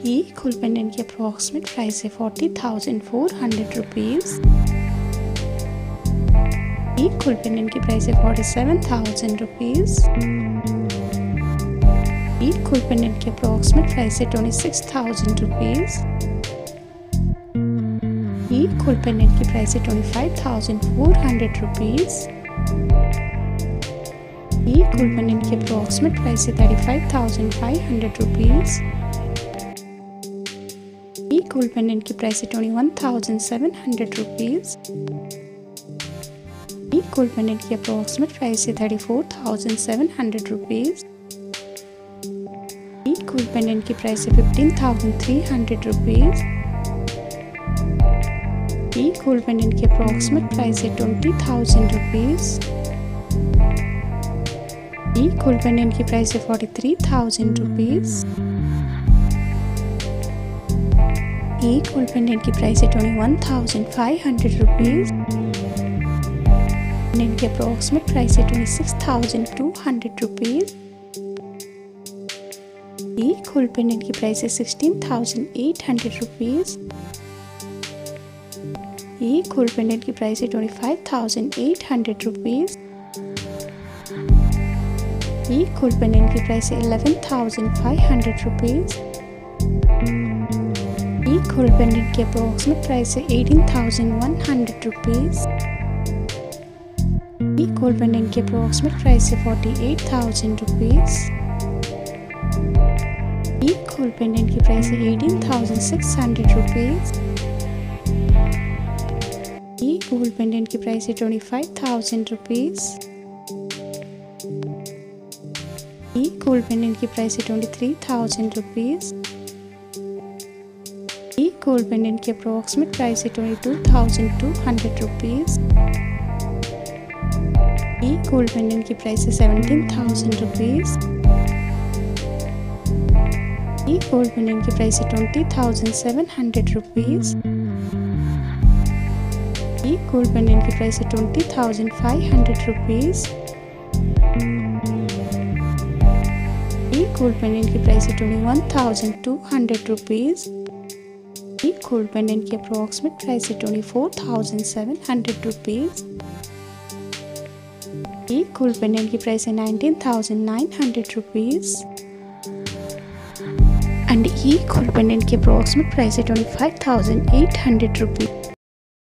ये full pendant की approximate price है forty thousand four hundred rupees ये फुल पेंडेंट की प्राइस है फोर्टी सेवन थाउज़ेंड रुपीज़ ये फुल पेंडेंट की अप्रॉक्सीमेट प्राइस है ट्वेंटी सिक्स थाउज़ेंड रुपीज़ ഈ കുൽപ്പന്നയ്ക്ക് price twenty five thousand four hundred rupees ഈ കുൽപ്പന്നയ്ക്ക് approximate price thirty five thousand five hundred rupees ഈ കുൽപ്പന്നയ്ക്ക് price twenty one thousand seven hundred rupees ये कुलपनेट की approximate price है thirty four thousand seven hundred rupees ये कुलपनेट की प्राइस है fifteen thousand three hundred rupees की गोल्ड पेंडेंट की अप्रॉक्सीमेट प्राइस है twenty thousand rupees gold pendant की प्राइस है forty three thousand rupees gold pendant की प्राइस है twenty one thousand five hundred rupees pendant की अप्रॉक्सीमेट प्राइस है twenty six thousand two hundred rupees gold pendant की price है sixteen thousand eight hundred rupees एक full pendant की price है twenty five thousand eight hundred rupees एक full pendant की price है eleven thousand five hundred rupees एक whole pendant की अप्रोक्सीमेट प्राइस है eighteen thousand one hundred rupees एक होल पेंडेंट की अप्रोक्सीमेट प्राइस है फोर्टी एट थाउज़ेंड रुपीज़ एक होल पेंडेंट की प्राइस है eighteen thousand six hundred rupees whole pendant की प्राइस है twenty five thousand rupees whole pendant की प्राइस है twenty three thousand rupees gold pendant की अप्रोक्सीमेट प्राइस है twenty two thousand two hundred rupees gold pendant की price है seventeen thousand rupees gold pendant की price है twenty thousand seven hundred rupees एक gold pendant की price है twenty thousand five hundred rupees gold pendant की price है twenty one thousand two hundred rupees gold pendant की approximate price है twenty four thousand seven hundred rupees एक gold pendant की price है nineteen thousand nine hundred rupees and एक gold pendant की approximate price है twenty five thousand eight hundred rupees